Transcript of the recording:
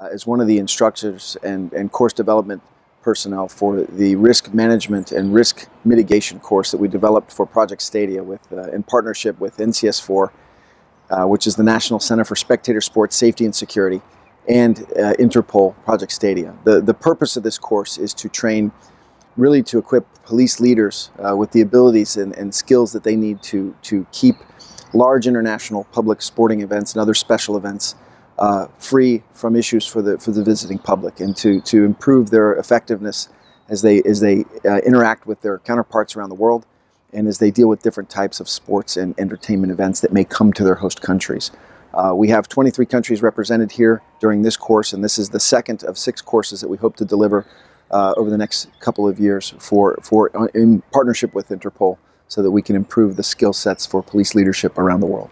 uh, as one of the instructors and, and course development personnel for the risk management and risk mitigation course that we developed for Project Stadia with, uh, in partnership with NCS4, uh, which is the National Center for Spectator Sports Safety and Security, and uh, Interpol Project Stadia. The, the purpose of this course is to train, really to equip police leaders uh, with the abilities and, and skills that they need to, to keep large international public sporting events and other special events uh, free from issues for the for the visiting public and to to improve their effectiveness as they as they uh, interact with their counterparts around the world and as they deal with different types of sports and entertainment events that may come to their host countries. Uh, we have 23 countries represented here during this course, and this is the second of six courses that we hope to deliver uh, over the next couple of years for, for uh, in partnership with Interpol so that we can improve the skill sets for police leadership around the world.